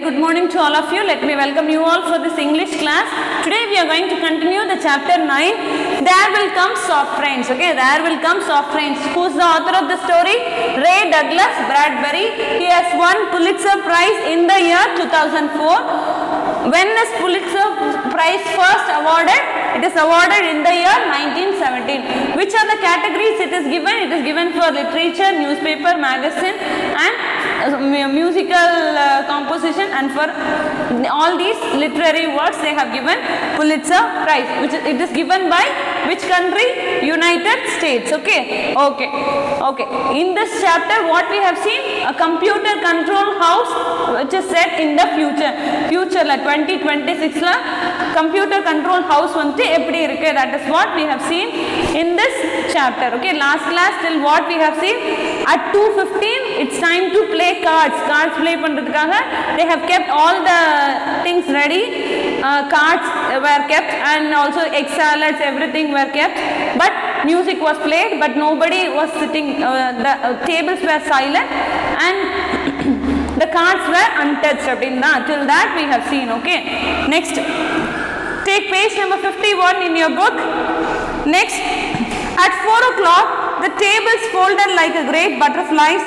Good morning to all of you. Let me welcome you all for this English class. Today we are going to continue the chapter 9. There will come soft rains. Okay, there will come soft rains. Who's the author of the story? Ray Douglas Bradbury. He has won Pulitzer Prize in the year 2004. When When is Pulitzer Prize first awarded? It is awarded in the year 1917. Which are the categories it is given? It is given for literature, newspaper, magazine and musical uh, composition and for all these literary works they have given Pulitzer Prize which is, it is given by which country? United States. Okay, okay, okay. In this chapter what we have seen? A computer control house which is set in the future. Future like 2026 la computer control house வந்து எப்படி இருக்கு that is what we have seen in this chapter okay last class till what we have seen at 2:15 it's time to play cards cards play பண்றதுக்காக they have kept all the things ready uh, cards were kept and also egg salads everything were kept but music was played but nobody was sitting uh, the uh, tables were silent and the cards were untouched அப்படின்னா till that we have seen okay next take page number 51 in your book next at 4 o'clock the tables folded like a great butterflies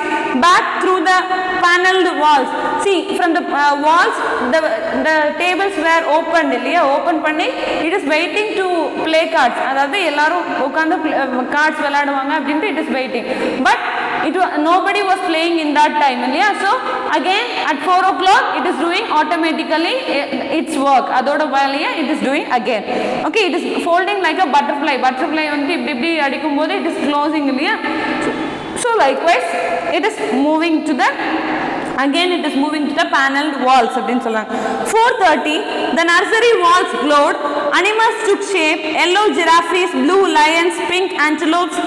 back through the paneled walls see from the uh, walls the the tables were opened இல்லையா open பண்ணி it is waiting to play cards அதாவது எல்லாரும் உட்காந்து cards விளையாடுவாங்க அப்படின்ட்டு it is waiting but it nobody was playing in that time இல்லையா so again at 4 o'clock it is doing automatically its work அதோட வேலையை it is doing again okay it is folding like a butterfly butterfly வந்து இப்படி இப்படி அடிக்கும் போது it is closing இல்லையா so likewise it is moving to the again it is moving to the paneled walls அப்படின்னு சொல்றாங்க 4:30 the nursery walls glowed animals took shape yellow giraffes blue lions pink antelopes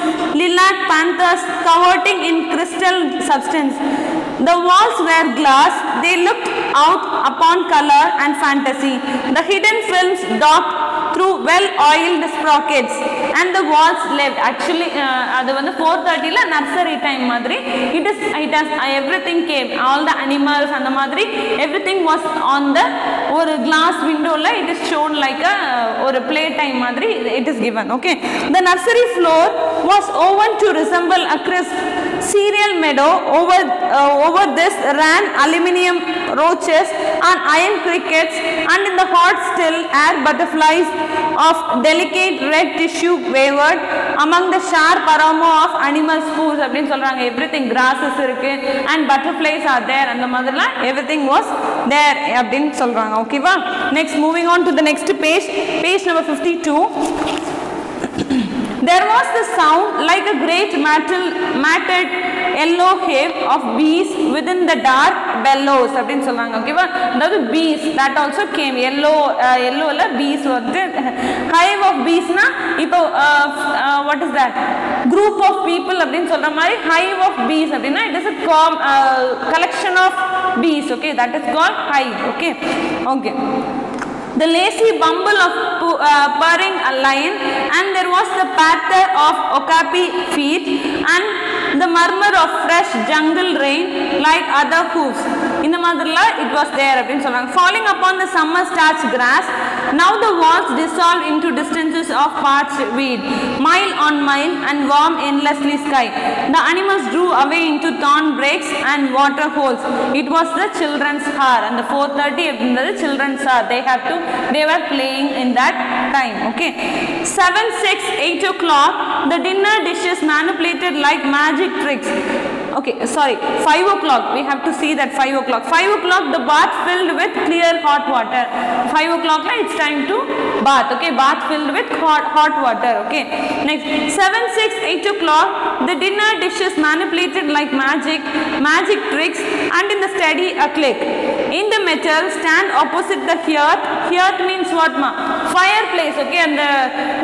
lilac panthers cavorting in crystal substance the walls were glass they looked out upon color and fantasy the hidden films docked through well oiled sprockets and the walls left actually அது வந்து four தேர்ட்டியில் nursery time மாதிரி it is it has everything came all the animals அந்த மாதிரி everything was on the ஒரு glass விண்டோவில் it is shown like a ஒரு play time மாதிரி it is given okay the nursery floor was woven to resemble a crisp cereal meadow over uh, over this ran aluminium roaches and iron crickets and in the hot still air butterflies of delicate red tissue wavered among the sharp aroma of animal spoors அப்படின்னு சொல்றாங்க everything grasses இருக்கு and butterflies are there அந்த மாதிரிலாம் everything was there அப்படின்னு சொல்றாங்க ஓகேவா next moving on to the next page page number 52 there was the sound like a great matted, matted yellow hair of bees within the dark bellows அப்படின்னு சொல்றாங்க ஓகேவா அதாவது bees that also came yellow uh, yellowல bees வந்து hive of beesனா இப்போ uh, what is that group of people அப்படின்னு சொல்ற மாதிரி hive of bees அப்படின்னா it is a com, uh, collection of bees okay that is called hive okay okay the lazy bumble of pu- uh, purring a lion and there was the patter of okapi feet and the murmur of fresh jungle rain like other hoofs இந்த மாதிரிலாம் it was there அப்படின்னு சொல்கிறாங்க falling upon the summer starch grass Now the walls dissolve into distances of parched weed, mile on mile and warm endlessly sky. The animals drew away into thorn breaks and water holes. It was the children's hour and the 4.30 the children's hour. They have to, they were playing in that time. Okay. 7, 6, 8 o'clock, the dinner dishes manipulated like magic tricks okay sorry 5 o'clock. We have to see that 5 o'clock. 5 o'clock the bath filled with clear hot water. 5 o'clock la it's time to bath okay? Bath filled with hot hot water okay? Next 7 6 8 o'clock the dinner dishes manipulated like magic magic tricks and in the steady a click in the metal stand opposite the hearth. Hearth means what ma? Fireplace okay? And the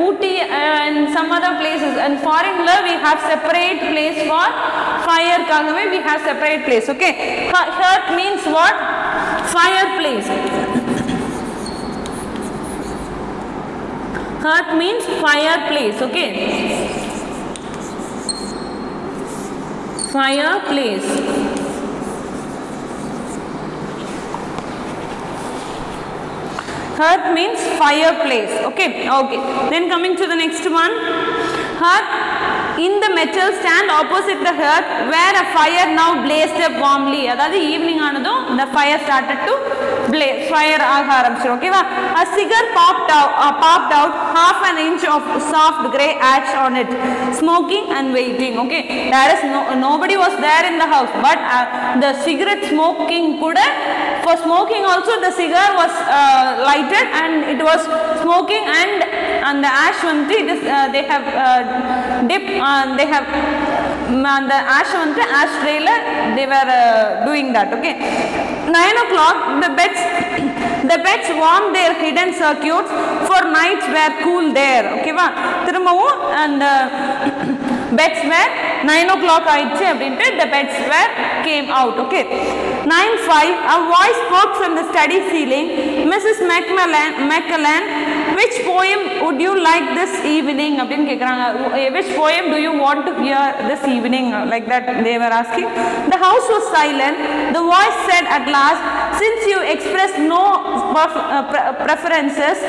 ooty uh, and some other places. And foreign la we have separate place for fire காகவே we have separate place okay hearth means what fireplace hearth means fireplace okay fireplace hearth means fireplace okay okay then coming to the next one hearth in the metal stand opposite the hearth where a fire now blazed up warmly அதாவது evening ஆனதும் the fire started to blaze fire ஆக ஆரம்பிச்சிடும் ஓகேவா a cigar popped out uh, popped out half an inch of soft gray ash on it smoking and waiting okay there is no nobody was there in the house but uh, the cigarette smoking கூட for smoking also the cigar was uh, lighted and it was smoking and and the ash வந்து it is uh, they have uh, dip uh, they have mm, அந்த ash வந்து ash ட்ரேல they were uh, doing that okay 9 o'clock the beds the beds warmed their hidden circuits for nights were cool there ஓகேவா திரும்பவும் அந்த beds were 9 o'clock ஆயிடுச்சு அப்படின்ட்டு the beds were came out okay 9.5 A voice spoke from the study ceiling, Mrs. McClellan, which poem would you like this evening? which poem do you want to hear this evening? Like that they were asking. The house was silent. The voice said at last, since you expressed no uh, preferences,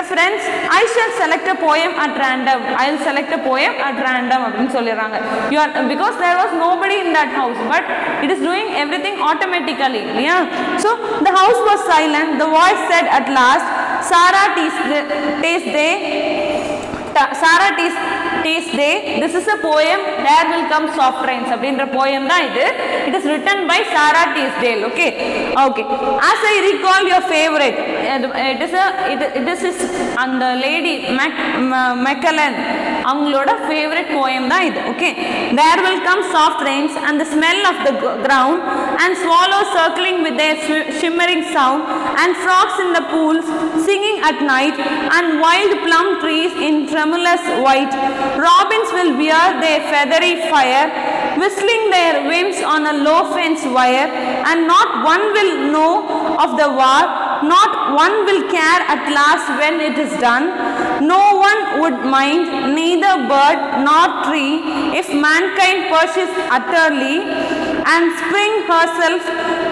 preference i shall select a poem at random i'll select a poem at random அப்படின்னு சொல்லிடுறாங்க you are because there was nobody in that house but it is doing everything automatically yeah so the house was silent the voice said at last sarah taste taste day Ta- Sarah Taste taste they this is a poem there will come soft rains அப்படின்ற poem தான் இது. It is written by Sara Teasdale okay? Okay. As I recall your favorite it is a it, is his the lady Mac McClellan அவங்களோட favorite poem தான் okay? There will come soft rains and the smell of the ground and swallows circling with their shimmering sound and frogs in the pools singing at night and wild plum trees in tremulous white. Robins will wear their feathery fire, whistling their wings on a low fence wire, and not one will know of the war, not one will care at last when it is done. No one would mind, neither bird nor tree, if mankind persists utterly and spring herself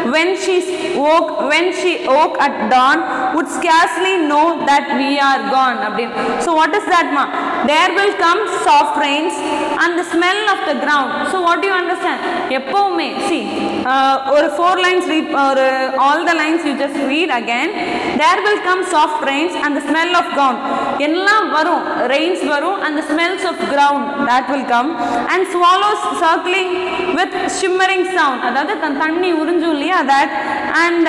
when she woke when she woke at dawn would scarcely know that we are gone அப்படின்னு so what is that ma? There will come soft rains and the smell of the ground. So what do you understand? எப்பவுமே see uh, ஒரு four lines read ஒரு all the lines you just read again there will come soft rains and smell of ground எல்லாம் வரும் rains வரும் and smells of ground that will come and swallows circling with shimmering sound அதாவது தன் தண்ணி உறிஞ்சும் இல்லையா இல்லையா? தட் அண்ட்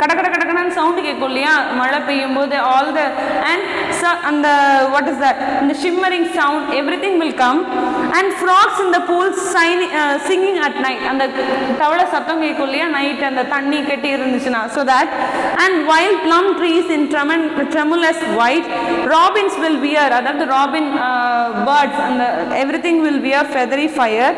கட கட கடக்கடான்னு சவுண்டு கேட்கும் இல்லையா? மழை பெய்யும் போது ஆல் த அண்ட் ச அந்த வாட் இஸ் தட் இந்த shimmering sound everything will come and frogs இந்த pool shiny singing at night அந்த தவளை சத்தம் கேட்கும் இல்லையா? நைட் அந்த தண்ணி கட்டி இருந்துச்சுன்னா. So that and wild plum trees in tremen tremulous white robins will wear அதாவது ராபின் பேர்ட்ஸ் uh, அந்த everything will wear feathery fire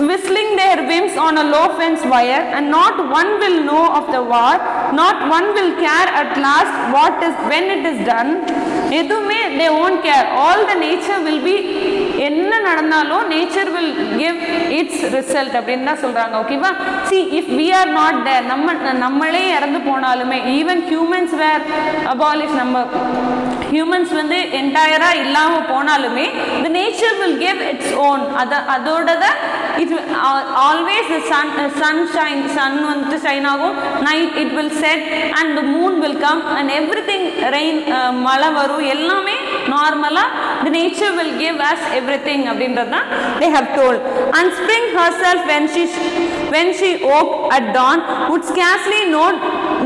whistling their whims on a low fence wire and not one will know of the war, not one will care at last what is when it is done. எதுவுமே they won't care all the nature will be என்ன நடந்தாலும் nature will give its result அப்படின்னு தான் சொல்கிறாங்க ஓகேவா see if we are not there நம்ம நம்மளே இறந்து போனாலுமே ஈவன் ஹியூமன்ஸ் வேர் அபாலிஷ் நம்ம ஹியூமன்ஸ் வந்து என்டையராக இல்லாமல் போனாலுமே the nature will give its own அதை அதோட it always sun sun shine sun வந்துட்டு ஷைன் ஆகும். Night it will set and the moon will come and everything rain மழை வரும். எல்லாமே நார்மலாக the nature will give us everything அப்படின்றது தான் they have told and spring herself when she when she woke at dawn would scarcely not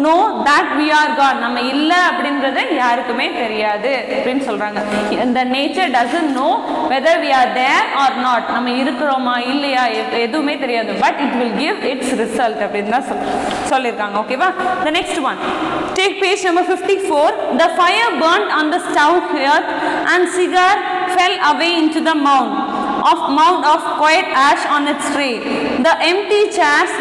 know that we are got நம்ம இல்லை அப்படின்றது யாருக்குமே தெரியாது அப்படின்னு சொல்கிறாங்க இந்த நேச்சர் doesn't know whether we are there or not நம்ம இருக்கிறோமா இல்லையா எதுவுமே தெரியாது. But it will give its result அப்படின்னு தான் சொல் சொல்லியிருக்காங்க. ஓகேவா the next one take page number fifty four the fire burn on the stove here and cigar fell away into the mound of mound of quiet ash on its tray the empty chairs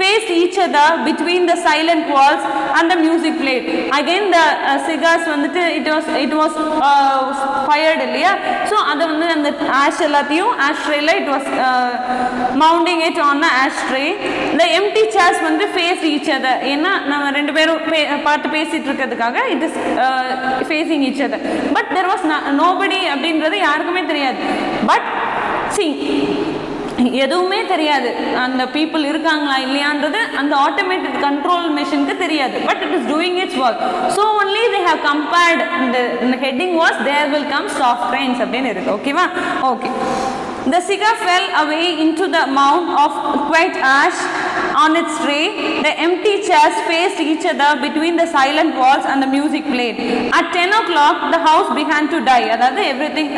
faced each other between the silent walls and the music played again the uh, cigars வந்துட்டு it was it was uh, fired இல்லையா so அது வந்து அந்த ash எல்லாத்தையும் ashtray it was uh, mounting it on the ashtray the empty chairs வந்து face each other ஏன்னா நம்ம ரெண்டு பேரும் பார்த்து பேசிட்டு இருக்கிறதுக்காக it is uh, facing each other but there was no, nobody அப்படின்றது யாருக்குமே தெரியாது but see எதுவுமே தெரியாது அந்த பீப்புள் இருக்காங்களா இல்லையான்றது அந்த ஆட்டோமேட்டட் கண்ட்ரோல் மிஷினுக்கு தெரியாது but it is doing its work so only they have compared இந்த இந்த heading was there will come soft rains அப்படின்னு இருக்கு ஓகேவா okay The cigar fell away the mount of of quiet ash on its tray. The empty chairs faced each other between the silent walls and the music played. At 10 o'clock, the house began to die. அதாவது everything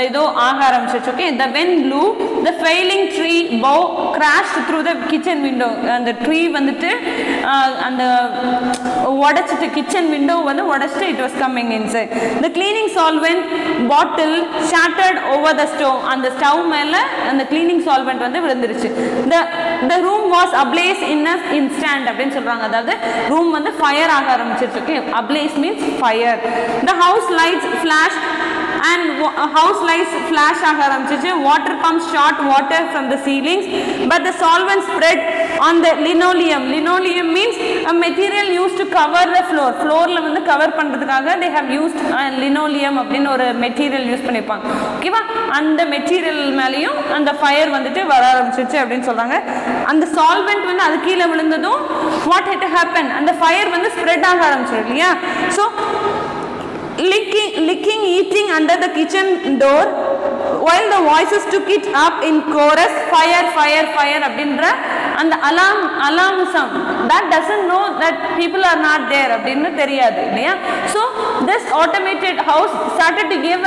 ஏதோ ஆக ஆரம்பிச்சிச்சு okay the wind blew the failing tree bough crashed through the kitchen window அந்த tree வந்துட்டு அந்த உடச்சிட்டு kitchen window வந்து உடச்சிட்டு it was coming inside the cleaning solvent bottle shattered over the stove அந்த ஸ்டவ் மேலே அந்த கிளீனிங் சால்வெண்ட் வந்து விழுந்துருச்சு. The the room was ablaze in a instant அப்படின்னு சொல்கிறாங்க அதாவது ரூம் வந்து ஃபயர் ஆக ஆரம்பிச்சிருக்கு. Ablaze means fire the house lights flash and house lights flash ஆக ஆரம்பிச்சிச்சு. Water pump shot water from the ceilings but the solvent spread on the linoleum linoleum means material use to cover the floor ஃப்ளோரில் வந்து cover பண்ணுறதுக்காக தே have use linoleum அப்படின்னு ஒரு material use பண்ணியிருப்பாங்க ஓகேவா அந்த மெட்டீரியல் மேலேயும் அந்த ஃபயர் வந்துட்டு வர ஆரம்பிச்சிச்சு அப்படின்னு சொல்கிறாங்க அந்த சால்வெண்ட் வந்து அது கீழே விழுந்ததும் வாட் ஹெட் ஹேப்பன் அந்த ஃபயர் வந்து ஸ்ப்ரெட் ஆக ஆரம்பிச்சிடும் இல்லையா? So licking, licking, eating under the kitchen door while the voices took it up in chorus fire fire fire அப்படின்ற அந்த alarm alarm some that doesn't know that people are not there அப்படின்னு தெரியாது இல்லையா? So this automated house started to give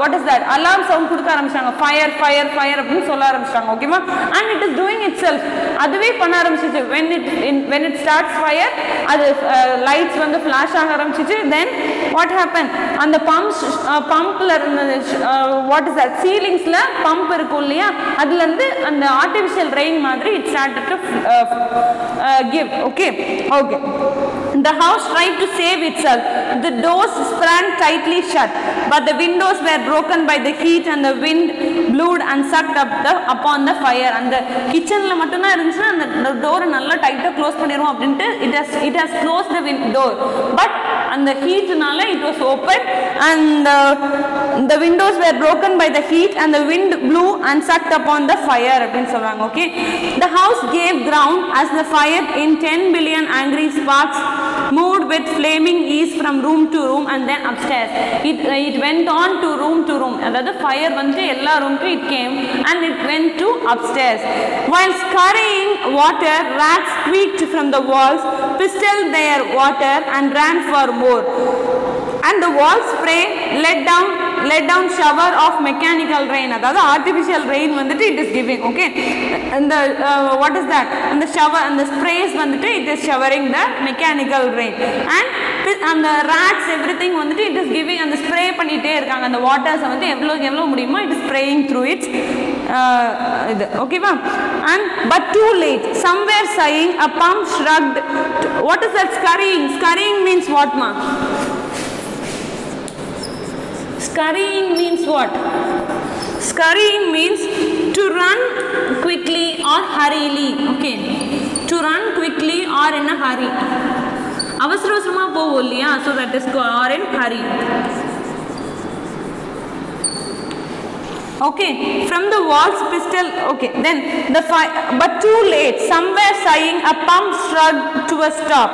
what is that alarm sound கொடுக்க ஆரம்பிச்சாங்க. Fire fire fire அப்படின்னு சொல்ல ஆரம்பிச்சாங்க ஓகேவா and it is doing itself அதுவே பண்ண ஆரம்பிச்சிச்சு. When it in when it starts fire அது uh, லைட்ஸ் வந்து ஃப்ளாஷ் ஆக ஆரம்பிச்சிச்சு. தென் வாட் ஹேப்பன் அந்த பம்ப்ஸ் பம்பில் இருந்தது வாட் இஸ் தட் சீலிங்ஸில் பம்ப் இருக்கும் இல்லையா? அதுலேருந்து அந்த ஆர்டிஃபிஷியல் ரெயின் மாதிரி it start to give okay okay The house tried to save itself. The doors sprang tightly shut, but the windows were broken by the heat and the wind ப்ளூட் and shut up the upon the fire அந்த கிச்சனில் மட்டும்தான் இருந்துச்சுன்னா அந்த டோரை நல்லா டைட்டாக close பண்ணிடுவோம் அப்படின்ட்டு it has it has close the window but அந்த ஹீட்னால it was open and the windows were broken by the heat and the wind blew and sucked upon the fire அப்படின்னு சொல்கிறாங்க okay the house gave ground as the fire in ten billion angry sparks moved with flaming ease from room to room and then upstairs. It it went on to room to room. அதாவது fire வந்து எல்லா room it came and it went to upstairs. While scurrying water, rats squeaked from the walls, pistoled their water and ran for more. And the wall spray let down let down shower of mechanical rain அதாவது artificial rain வந்துட்டு it is giving okay இந்த what is that அந்த shower அந்த sprays வந்துட்டு it is showering the mechanical rain and அந்த rates everything வந்துட்டு it is giving அந்த spray பண்ணிகிட்டே இருக்காங்க. அந்த வாட்டர்ஸை வந்து எவ்வளோக்கு எவ்வளோ முடியுமோ it is spraying through its இது ஓகேவா and but too late somewhere sighing a pump shrugged what is that scurrying scurrying means வாட்மா Scurrying means what? Scurrying means to run quickly or hurriedly. Okay. To run quickly or in a hurry. அவசர அவசரமா போவோம் இல்லையா so that is R in Hari okay from the walls pistol okay then the fire but too late somewhere sighing a pump shrugged to a stop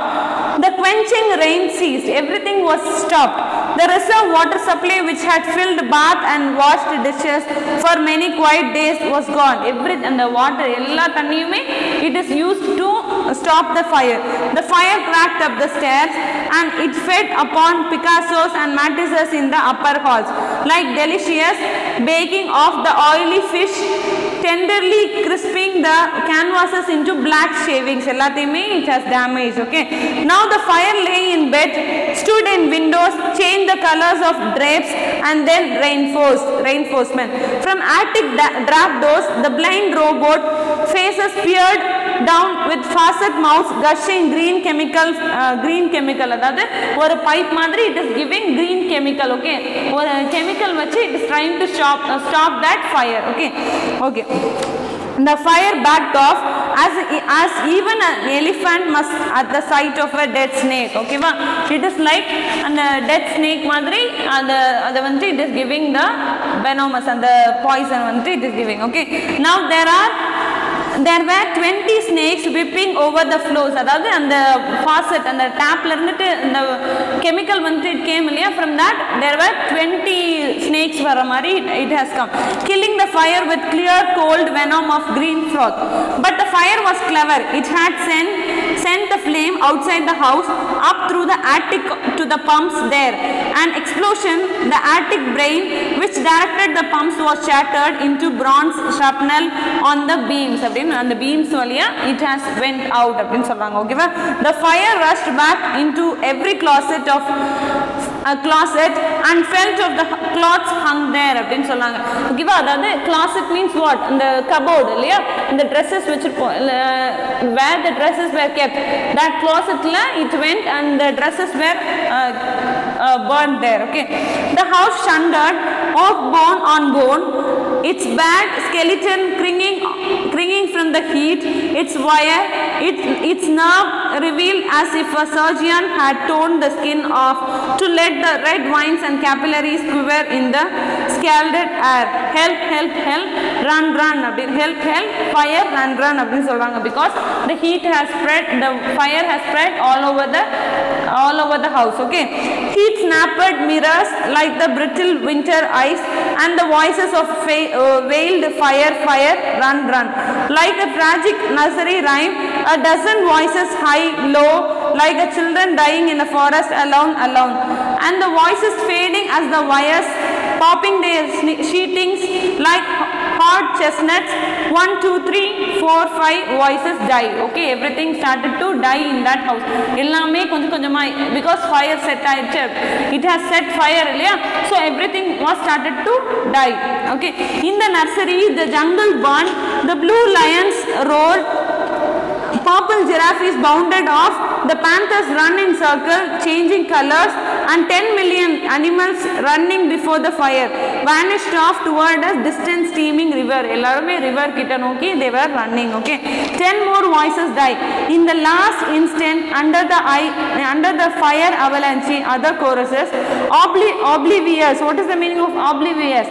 the quenching rain ceased everything was stopped the reserve water supply which had filled bath and washed dishes for many quiet days was gone every and the water எல்லா தண்ணியுமே it is used to stop the fire the fire cracked up the stairs and it fed upon picassos and mattresses in the upper halls like delicious baking of the oily fish tenderly crisping the canvases into black shavings எல்லாத்தையுமே it has damaged okay now the fire lay in bed stood in windows changed the colors of drapes and then reinforced reinforcement from attic da- trap doors the blind robot faces peered down with facet mouths gushing green chemical uh, green chemical அதாவது ஒரு pipe மாதிரி it is giving green chemical okay ஒரு chemical வச்சு it is trying to stop uh, stop that fire okay okay the fire backed off as as even an elephant must at the sight of a dead snake okay வா it is like அந்த dead snake மாதிரி அந்த அதை வந்து it is giving the venomous அந்த poison வந்து it is giving okay now there are there were twenty snakes whipping over the floors அதாவது அந்த ஃபாசட் அந்த டேப்ல இருந்துட்டு அந்த கெமிக்கல் வந்துட்டு இட் கேம் இல்லையா? From that there were twenty snakes வர மாதிரி it has come killing the fire with clear cold venom of green frog but the fire was clever it had sent sent the flame outside the house up through the attic to the pumps there. An explosion, the attic brain which directed the pumps was shattered into bronze shrapnel on the beams. On the beams, it has went out. The fire rushed back into every closet of closet and felt of the cloths hung there அப்படின்னு சொன்னாங்க ஓகேவா அதாவது closet means what இந்த cupboard இல்லையா இந்த dresses வச்சிருப்போம் இல்ல where the dresses were kept that closetல it went and the dresses were uh, uh, burned there okay the house shundered off bone on bone. Its bad skeleton clinging clinging from the heat. Its wire. Its its nerve revealed as if a surgeon had torn the skin off to let the red veins and capillaries quiver in the scalded air help help help run run அப்படின்னு help help fire run run அப்படின்னு சொல்றாங்க because the heat has spread the fire has spread all over the all over the house okay heat snapped mirrors like the brittle winter ice and the voices of fa- uh, veiled fire fire run run like a tragic nursery rhyme a dozen voices high low like a children dying in a forest alone alone and the voices fading as the wires popping their sne- sheetings like hot chestnuts one two three four five voices die okay everything started to die in that house எல்லாமே கொஞ்சம் கொஞ்சமா because fire set ஆயிடுச்சு it has set fire இல்லையா so everything was started to die okay in the nursery the jungle burned the blue lions roared purple giraffe is bounded off the panthers run in circle changing colors and 10 million animals running before the fire vanished off toward a distant steaming river எல்லாருமே river கிட்ட நோக்கி they were running okay 10 more voices die in the last instant under the eye under the fire avalanche other choruses obli oblivious what is the meaning of oblivious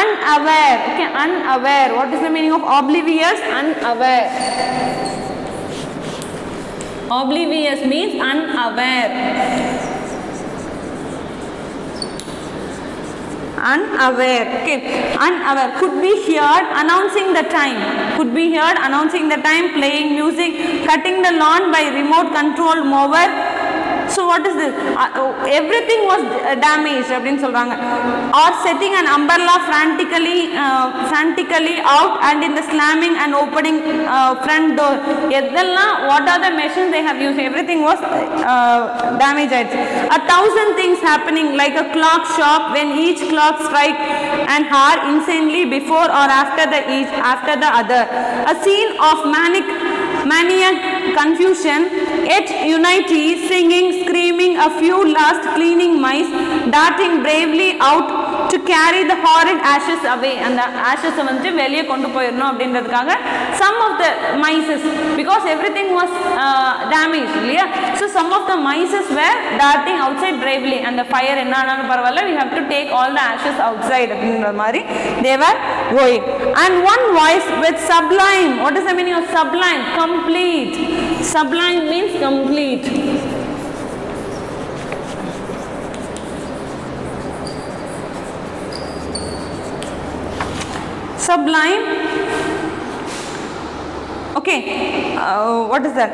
unaware okay unaware what is the meaning of oblivious unaware Oblivious means unaware. Unaware. Okay. Unaware. Could be heard announcing the time. Could be heard announcing the time, playing music, cutting the lawn by remote control mower. So what is this? Uh, oh, everything was uh, damaged அப்படின்னு சொல்றாங்க or setting an umbrella frantically uh, frantically out and in the slamming and opening uh, front door எதெல்லாம் what are the machines they have used everything was uh, damaged ஆயிடுச்சு a thousand things happening like a clock shop when each clock strike an hour insanely before or after the each after the other a scene of manic maniac confusion yet unity singing screaming a few last cleaning mice darting bravely out to carry the horrid ashes away அந்த ashes வந்து வெளியே கொண்டு போயிடணும் அப்படின்றதுக்காக some of the mices because everything was uh, damaged இல்லையா so some of the mices were darting outside bravely and the fire என்ன ஆனாலும் பரவாயில்ல we have to take all the ashes outside அப்படின்ற மாதிரி they were going and one voice with sublime what is the meaning of sublime complete sublime means complete. Sublime. Okay uh, what is that?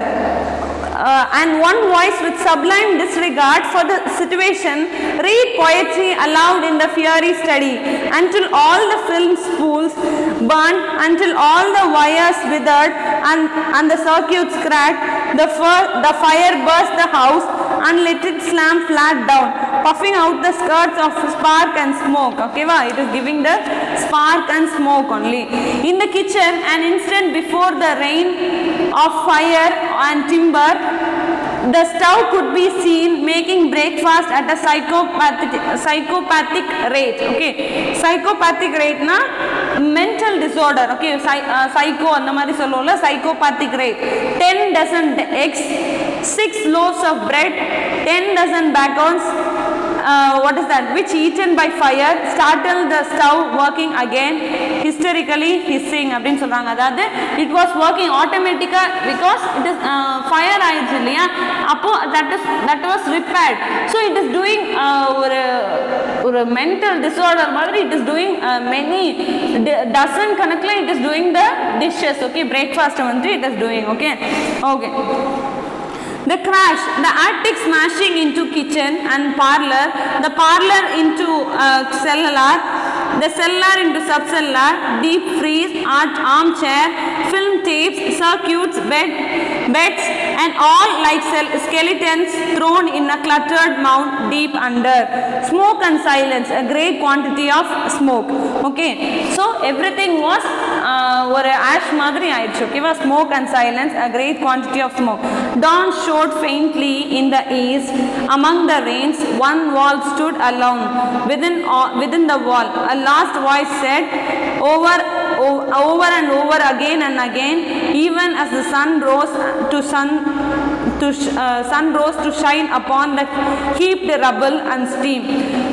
Uh, and one voice with sublime disregard for the situation. Read poetry aloud in the fiery study until all the film spools burn, until all the wires withered and, and the circuits cracked the, the fire burst the house and let it slam flat down puffing out the skirts of spark and smoke. Okay va it is giving the spark and smoke only. In the kitchen an instant before the rain of fire and timber the stove could be seen making breakfast at a psychopathic psychopathic rate okay psychopathic rate na mental disorder okay Psy- uh, psycho அந்த மாதிரி சொல்லுவோம்ல psychopathic rate 10 dozen eggs 6 loaves of bread 10 dozen bacons uh, what is that which eaten by fire startled the stove working again hysterically hissing அப்படின்னு சொல்றாங்க அதாவது it was working automatically because it is uh, fire ஆயிடுச்சு இல்லையா அப்போ that is that was repaired so it is doing uh, ஒரு ஒரு mental disorder மாதிரி it is doing uh, many dozen கணக்குல it is doing the dishes okay breakfast வந்து it is doing okay okay the crash, the attic smashing into kitchen and parlor, the parlor into uh, cellular, the cellar into subcellular, deep freeze, art armchair, film tapes, circuits, bed, beds, and all like cel- skeletons thrown in a cluttered mound deep under. Smoke and silence, a great quantity of smoke. Okay, so everything was uh, ஒரு ash மாதிரி ஆயிடுச்சு ஓகேவா smoke and silence a great quantity of smoke dawn showed faintly in the east among the rains one wall stood alone within uh, within the wall a last voice said over o- over and over again and again even as the sun rose to sun to uh, sun rose to shine upon the heaped rubble and steam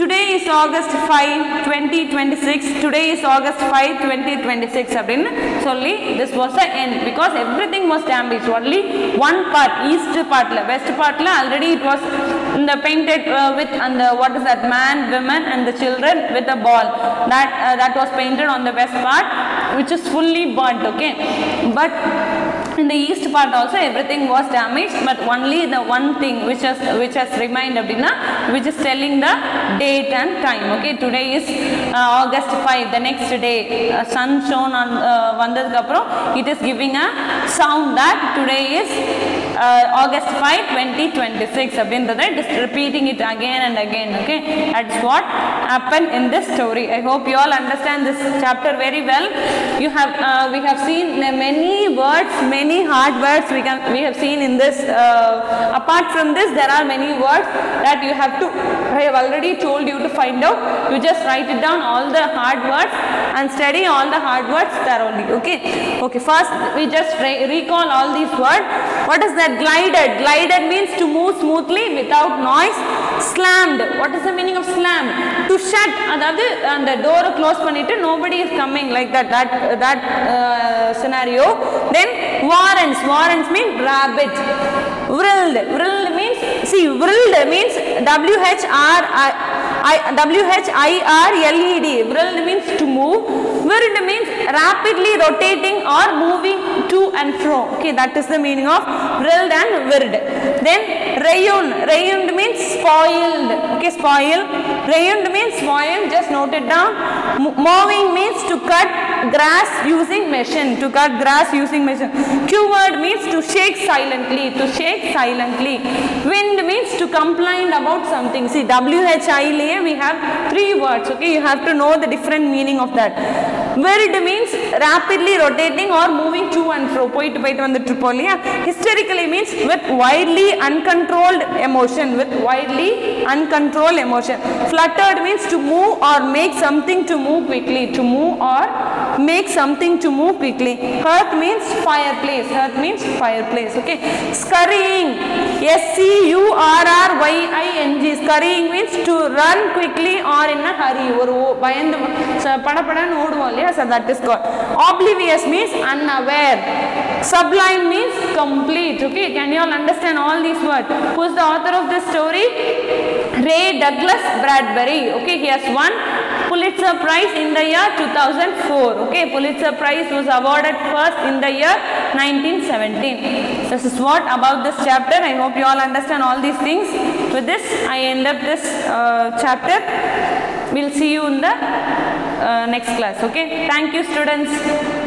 Today is August 5, 2026. Today is August 5, 2026. அப்படின்னு சொல்லி this was the end because everything was damaged. Only one part, east partல, west partல already it was in the painted uh, with and the, what is that man, women and the children with a ball. That uh, that was painted on the west part which is fully burnt. Okay, but in the east part also everything was damaged but only the one thing which has which has remained அப்படின்னா which is telling the date and time okay today is uh, august 5 the next day uh, sun shone on uh, வந்ததுக்கு அப்புறம் it is giving a sound that today is uh, august 5 2026 அப்படின்றத it is repeating it again and again okay that's what happened in this story i hope you all understand this chapter very well you have uh, we have seen many words many hard words we can we have seen in this uh, apart from this there are many words that you have to i have already told you to find out you just write it down all the hard words and study all the hard words thoroughly okay okay first we just re- recall all these words what is that glided glided means to move smoothly without noise slammed what is the meaning of slam to shut அதாவது அந்த டோரை close பண்ணிட்டு nobody is coming like that that that uh, scenario Warrens warrens mean rabbit vrilled vrilled means see vrilled means w h r i I, W-H-I-R-L-E-D. Vrilled means to move. Whirled means rapidly rotating or moving to and fro. Okay, that is the meaning of vrilled and whirled. Then rayun. Rayuned means spoiled. Okay, spoiled. Rayuned means spoiled. Just note it down. Mo- mowing means to cut grass using machine. To cut grass using machine. Q-word means to shake silently. To shake silently. Wind means to complain about something. See, W-H-I we have three words. Okay, you have to know the different meaning of that. Whirled means rapidly rotating or moving to and fro. போயிட்டு போயிட்டு வந்துட்டு இருப்போம் இல்லையா hysterically means with widely uncontrolled emotion with widely uncontrolled emotion fluttered means to move or make something to move quickly to move or make something to move quickly hearth means fireplace hearth means fireplace okay scurrying s c u r r y i n g scurrying means to run quickly or in a hurry ஒரு ஓ- பயந்து ச- படபடன்னு ஓடுவோம் இல்லையா so that is called oblivious means unaware sublime means complete okay can you all understand all these words who is the author of this story ray douglas bradbury okay he has one Pulitzer Prize in the year 2004. Okay, Pulitzer Prize was awarded first in the year 1917. This is what about this chapter. I hope you all understand all these things. With this, I end up this uh, chapter. We'll see you in the uh, next class. Okay, thank you, students.